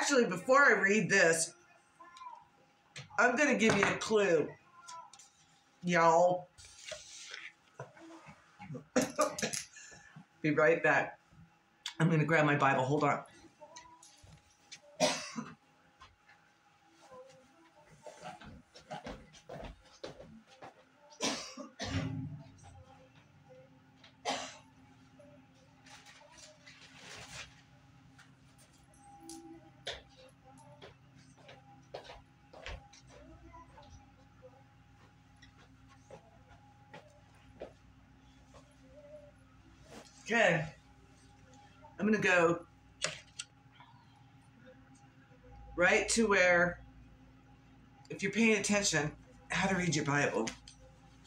actually, before I read this, I'm going to give you a clue, y'all. Be right back. I'm going to grab my Bible. Hold on. Okay. I'm going to go right to where, if you're paying attention, how to read your Bible.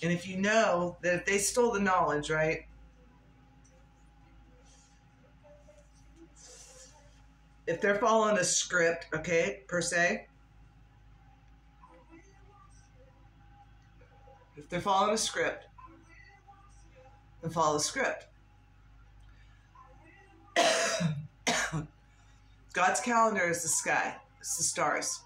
And if you know that if they stole the knowledge, right? If they're following a script, okay, per se, if they're following a script, then follow the script. God's calendar is the sky, it's the stars.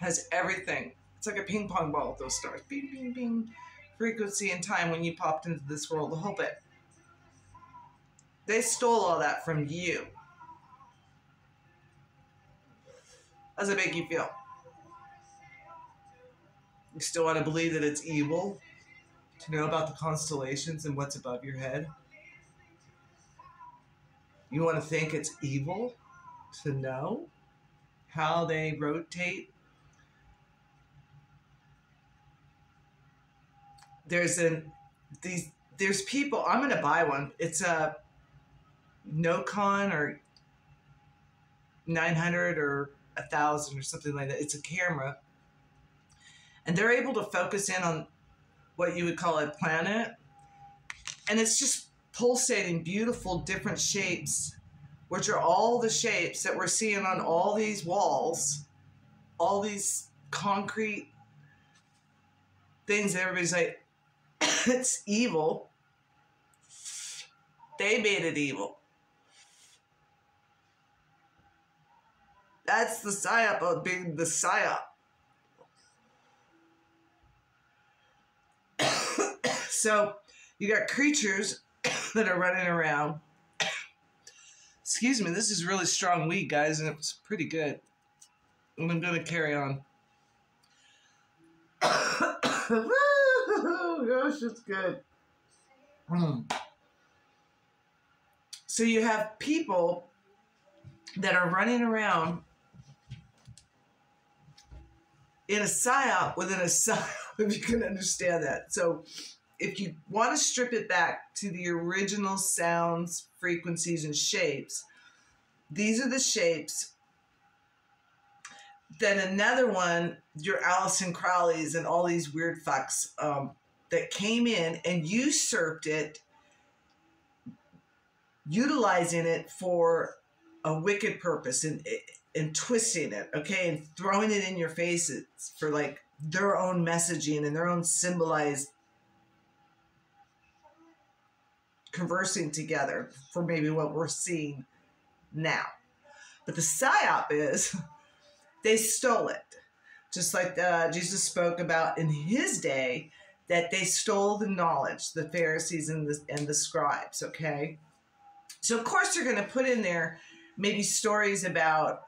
it Has everything. It's like a ping pong ball with those stars. Bing, bing, bing. Frequency and time when you popped into this world to whole bit. They stole all that from you. How does it make you feel? You still want to believe that it's evil? To know about the constellations and what's above your head? You want to think it's evil to know how they rotate? There's an these there's people. I'm gonna buy one. It's a Nikon or 900 or a thousand or something like that. It's a camera, and they're able to focus in on what you would call a planet, and it's just pulsating beautiful different shapes, which are all the shapes that we're seeing on all these walls, all these concrete things everybody's like, it's evil. They made it evil. That's the psyop of being the psyop. so you got creatures that are running around. Excuse me, this is really strong weed, guys, and it's pretty good. And I'm going to carry on. Gosh, it's good. Mm. So you have people that are running around in a psyop within a psyop, if you can understand that. So if you want to strip it back to the original sounds, frequencies, and shapes, these are the shapes. Then another one, your Aleister Crowleys and all these weird fucks um, that came in and usurped it, utilizing it for a wicked purpose and and twisting it, okay, and throwing it in your faces for like their own messaging and their own symbolized conversing together for maybe what we're seeing now. But the psyop is they stole it. Just like uh, Jesus spoke about in his day, that they stole the knowledge, the Pharisees and the, and the scribes, okay? So, of course, they're going to put in there maybe stories about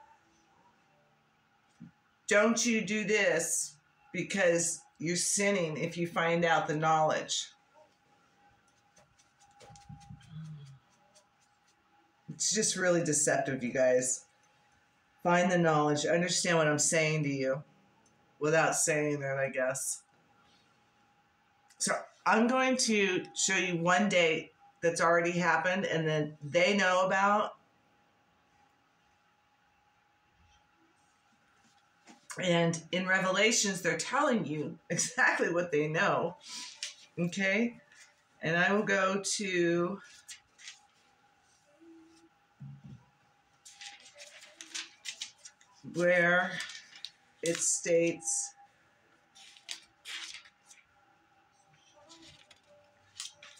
don't you do this because you're sinning if you find out the knowledge. It's just really deceptive, you guys. Find the knowledge. Understand what I'm saying to you without saying it, I guess. So I'm going to show you one date that's already happened and then they know about. And in Revelations, they're telling you exactly what they know. Okay? And I will go to where it states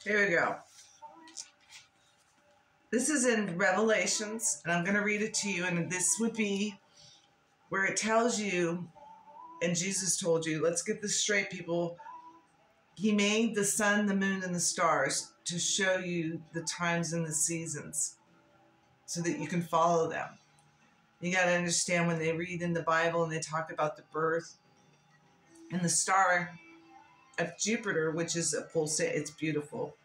here we go This is in Revelations, and I'm going to read it to you. And this would be where it tells you, and Jesus told you, let's get this straight, people. He made the sun, the moon, and the stars to show you the times and the seasons so that you can follow them. You got to understand when they read in the Bible and they talk about the birth and the star of Jupiter, which is a pulsate, it's beautiful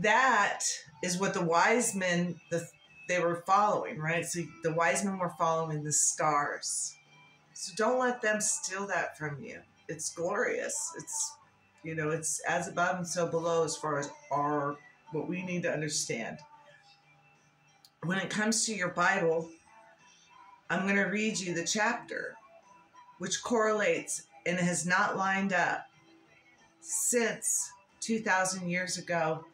that is what the wise men the, they were following, right? So the wise men were following the stars. So don't let them steal that from you. It's glorious. It's you know, it's as above and so below as far as our what we need to understand. When it comes to your Bible, I'm going to read you the chapter which correlates and has not lined up since 2,000 years ago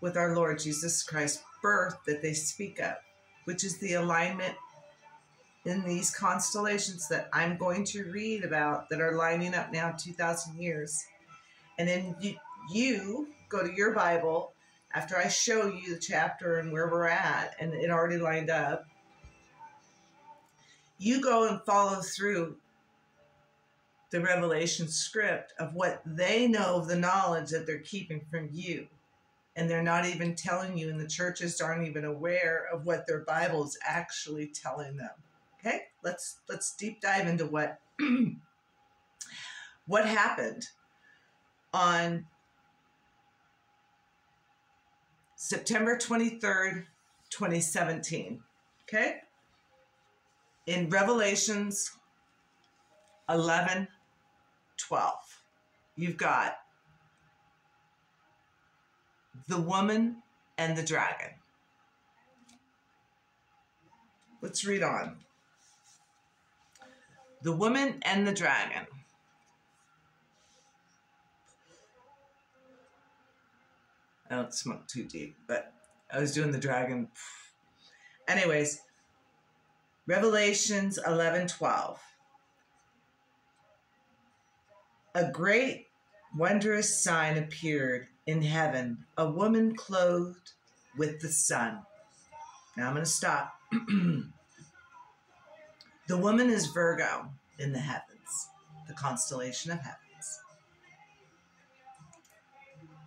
with our Lord Jesus Christ's birth that they speak of, which is the alignment in these constellations that I'm going to read about that are lining up now 2,000 years. And then you, you go to your Bible after I show you the chapter and where we're at, and it already lined up. You go and follow through the revelation script of what they know of the knowledge that they're keeping from you and they're not even telling you and the churches aren't even aware of what their bible is actually telling them okay let's let's deep dive into what what happened on september 23rd 2017 okay in revelations 11 12 you've got the woman and the dragon. Let's read on. The woman and the dragon. I don't smoke too deep, but I was doing the dragon. Anyways, Revelations 11 12. A great wondrous sign appeared in heaven a woman clothed with the sun. Now I'm going to stop. the woman is Virgo in the heavens, the constellation of heavens.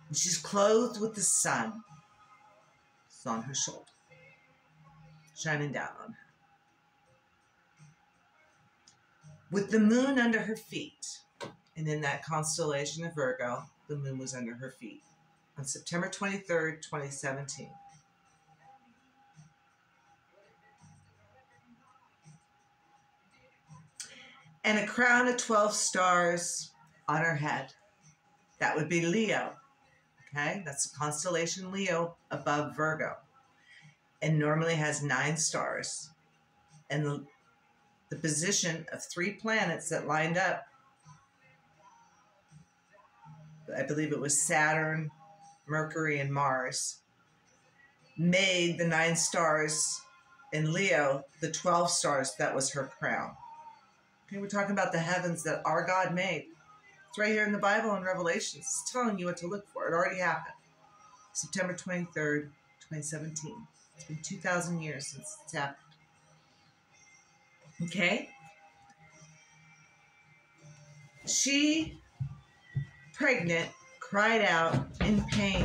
And she's clothed with the sun. It's on her shoulder, shining down on her. With the moon under her feet, and in that constellation of Virgo, the moon was under her feet on September 23rd, 2017. And a crown of 12 stars on her head. That would be Leo. Okay, that's the constellation Leo above Virgo. And normally has nine stars. And the, the position of three planets that lined up I believe it was Saturn, Mercury, and Mars, made the nine stars in Leo the 12 stars that was her crown. Okay, we're talking about the heavens that our God made. It's right here in the Bible in Revelations. It's telling you what to look for. It already happened. September 23rd, 2017. It's been 2,000 years since it's happened. Okay? She pregnant, cried out in pain